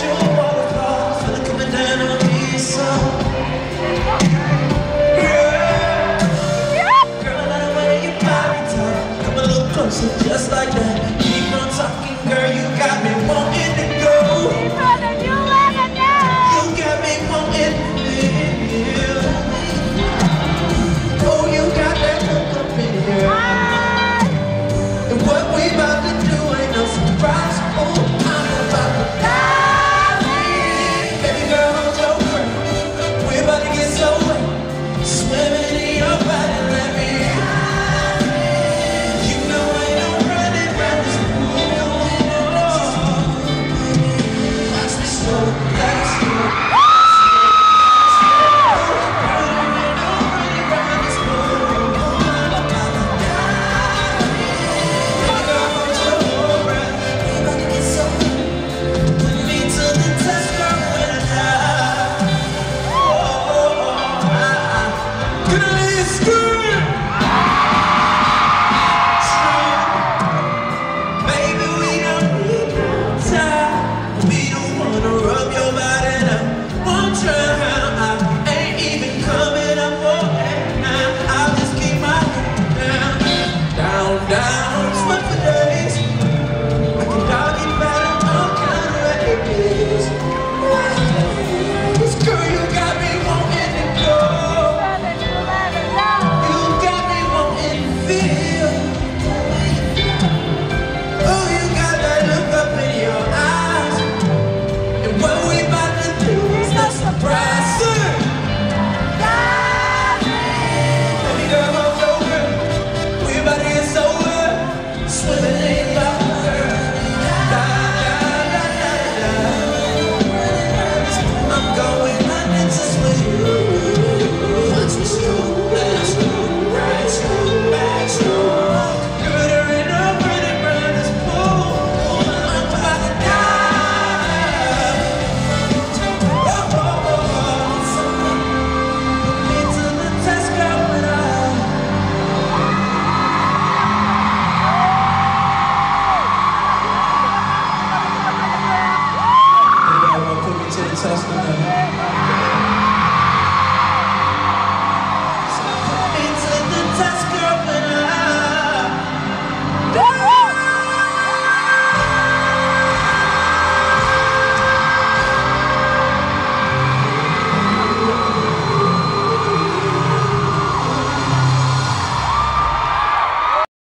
Show.